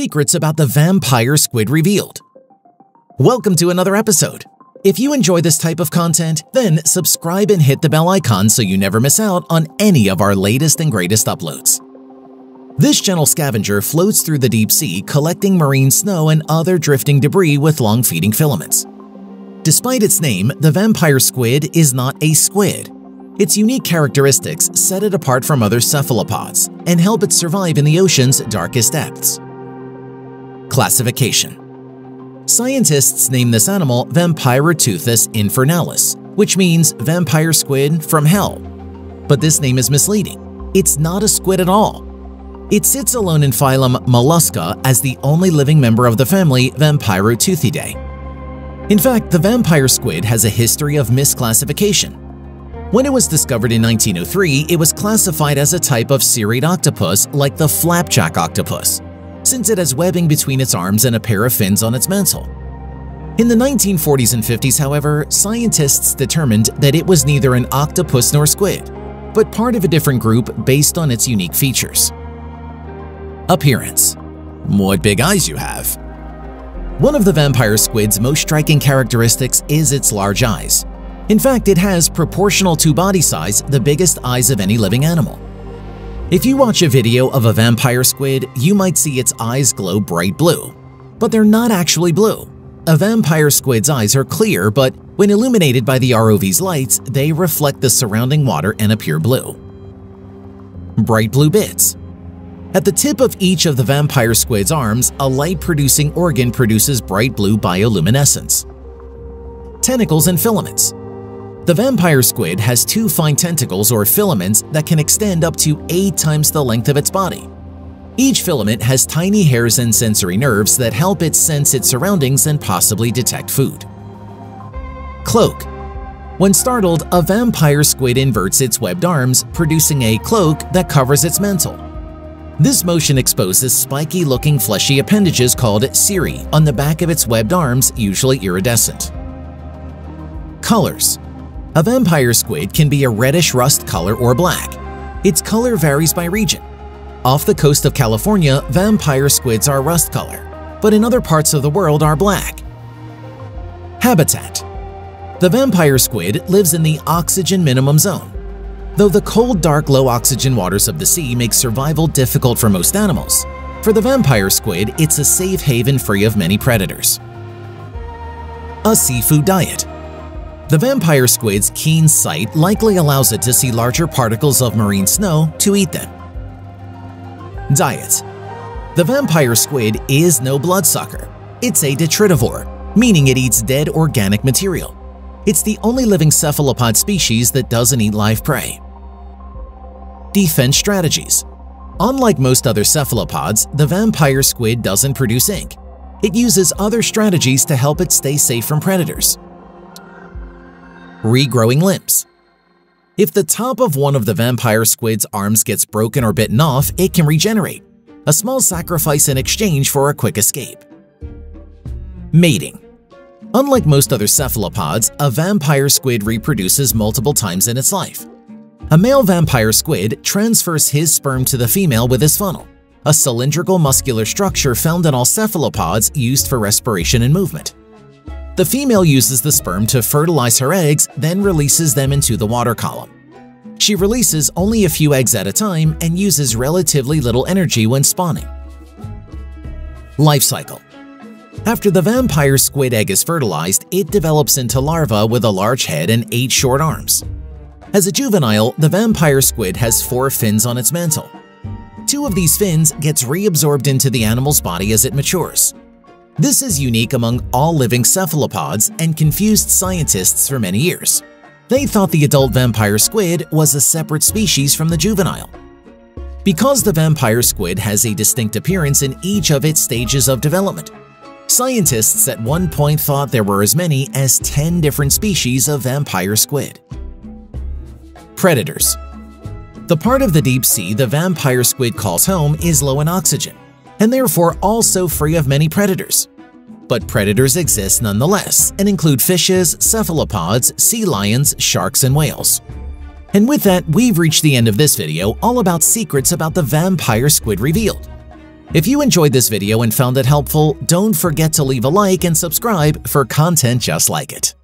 Secrets about the vampire squid revealed. Welcome to another episode. If you enjoy this type of content, then subscribe and hit the bell icon so you never miss out on any of our latest and greatest uploads. This gentle scavenger floats through the deep sea collecting marine snow and other drifting debris with long feeding filaments. Despite its name, the vampire squid is not a squid. Its unique characteristics set it apart from other cephalopods and help it survive in the ocean's darkest depths. Classification Scientists name this animal Vampyroteuthis infernalis, which means vampire squid from hell. But this name is misleading. It's not a squid at all. It sits alone in phylum Mollusca as the only living member of the family Vampyroteuthidae. In fact, the vampire squid has a history of misclassification. When it was discovered in 1903, it was classified as a type of cirrate octopus like the flapjack octopus since it has webbing between its arms and a pair of fins on its mantle. In the 1940s and 50s, however, scientists determined that it was neither an octopus nor squid, but part of a different group based on its unique features. Appearance What big eyes you have! One of the vampire squid's most striking characteristics is its large eyes. In fact, it has, proportional to body size, the biggest eyes of any living animal. If you watch a video of a vampire squid, you might see its eyes glow bright blue. But they're not actually blue. A vampire squid's eyes are clear, but when illuminated by the ROV's lights, they reflect the surrounding water and appear blue. Bright blue bits At the tip of each of the vampire squid's arms, a light-producing organ produces bright blue bioluminescence. Tentacles and filaments the vampire squid has two fine tentacles or filaments that can extend up to 8 times the length of its body. Each filament has tiny hairs and sensory nerves that help it sense its surroundings and possibly detect food. Cloak When startled, a vampire squid inverts its webbed arms, producing a cloak that covers its mantle. This motion exposes spiky-looking fleshy appendages called cirri on the back of its webbed arms, usually iridescent. Colors a vampire squid can be a reddish rust color or black. Its color varies by region. Off the coast of California, vampire squids are rust color, but in other parts of the world are black. Habitat The vampire squid lives in the oxygen minimum zone. Though the cold, dark, low oxygen waters of the sea make survival difficult for most animals, for the vampire squid, it's a safe haven free of many predators. A seafood diet the vampire squid's keen sight likely allows it to see larger particles of marine snow to eat them. Diet The vampire squid is no bloodsucker. It's a detritivore, meaning it eats dead organic material. It's the only living cephalopod species that doesn't eat live prey. Defense strategies Unlike most other cephalopods, the vampire squid doesn't produce ink. It uses other strategies to help it stay safe from predators regrowing limbs. If the top of one of the vampire squid's arms gets broken or bitten off, it can regenerate, a small sacrifice in exchange for a quick escape. Mating Unlike most other cephalopods, a vampire squid reproduces multiple times in its life. A male vampire squid transfers his sperm to the female with his funnel, a cylindrical muscular structure found in all cephalopods used for respiration and movement. The female uses the sperm to fertilize her eggs, then releases them into the water column. She releases only a few eggs at a time and uses relatively little energy when spawning. Life cycle After the vampire squid egg is fertilized, it develops into larva with a large head and eight short arms. As a juvenile, the vampire squid has four fins on its mantle. Two of these fins gets reabsorbed into the animal's body as it matures. This is unique among all living cephalopods and confused scientists for many years. They thought the adult vampire squid was a separate species from the juvenile. Because the vampire squid has a distinct appearance in each of its stages of development, scientists at one point thought there were as many as 10 different species of vampire squid. Predators The part of the deep sea the vampire squid calls home is low in oxygen, and therefore also free of many predators. But predators exist nonetheless and include fishes, cephalopods, sea lions, sharks, and whales. And with that, we've reached the end of this video all about secrets about the vampire squid revealed. If you enjoyed this video and found it helpful, don't forget to leave a like and subscribe for content just like it.